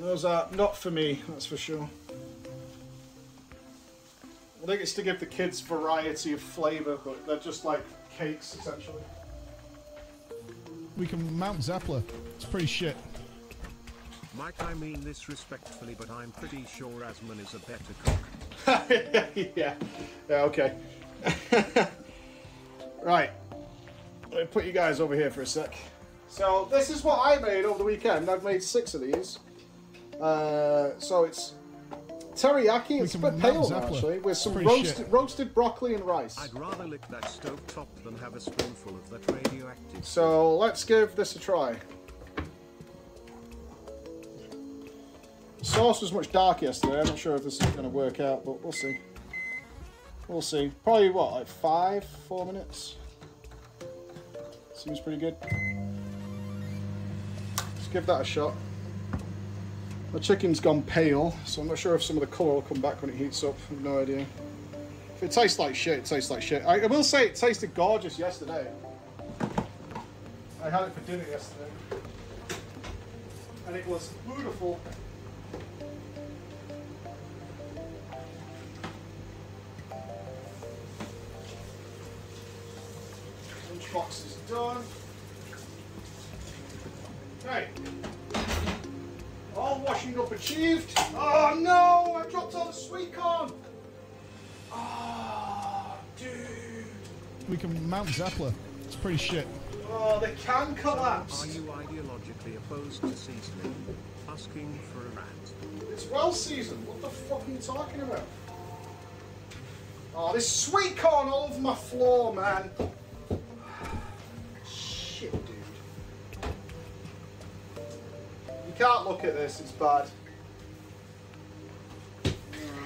Those are not for me, that's for sure. I think it's to give the kids variety of flavour, but they're just like cakes essentially. We can mount Zeppler. It's pretty shit. Mike, I mean this respectfully, but I'm pretty sure Asmon is a better cook. yeah. Yeah, okay. right. Let me put you guys over here for a sec. So this is what I made over the weekend. I've made six of these. Uh, so it's teriyaki. It's a bit pale now, actually, with some roasted, roasted broccoli and rice. I'd rather lick that stove top than have a spoonful of that radioactive. So let's give this a try. The sauce was much dark yesterday. I'm not sure if this is going to work out, but we'll see. We'll see. Probably what, like five, four minutes? Seems pretty good. Let's give that a shot. The chicken's gone pale, so I'm not sure if some of the colour will come back when it heats up. I've no idea. If it tastes like shit, it tastes like shit. I, I will say it tasted gorgeous yesterday. I had it for dinner yesterday. And it was beautiful. Lunchbox is done. Okay. All washing up achieved. Oh no! I dropped all the sweet corn! Oh, dude. We can Mount Zeppler. It's pretty shit. Oh, the can collapse. Are you ideologically opposed to seasoning? Asking for a rant. It's well seasoned. What the fuck are you talking about? Oh, this sweet corn all over my floor, man. Can't look at this. It's bad.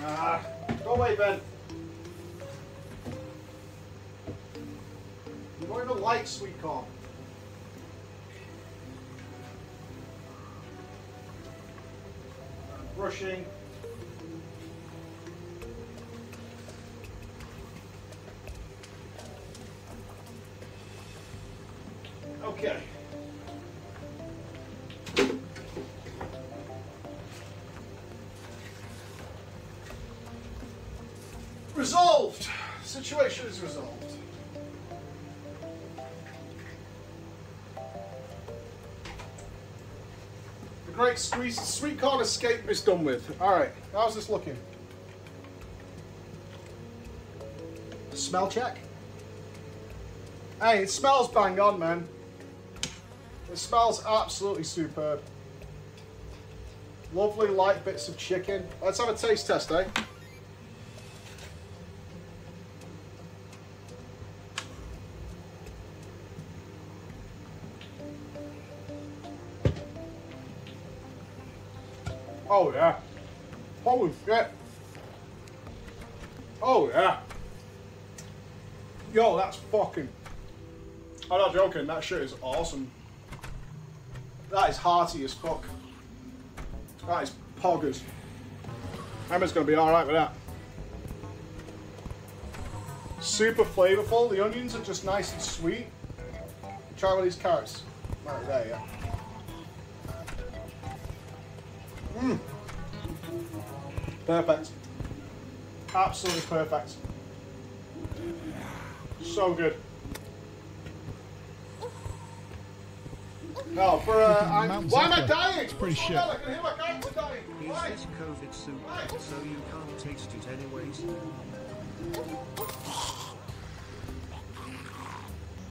Ah, go away, Ben. You don't even like sweet corn. Brushing. Okay. Situation is resolved. The great squeeze, sweet corn escape is done with. All right, how's this looking? Smell check. Hey, it smells bang on, man. It smells absolutely superb. Lovely light bits of chicken. Let's have a taste test, eh? Shit. Oh yeah. Yo, that's fucking. I'm not joking. That shit is awesome. That is hearty as fuck. That is poggers. Emma's gonna be all right with that. Super flavorful. The onions are just nice and sweet. Try one of these carrots. Right there, yeah. Perfect. Absolutely perfect. So good. No, for uh, I'm, why am I dying? It's pretty What's shit. going? I can hear my character dying. Is this COVID soup, so you can't taste it anyways?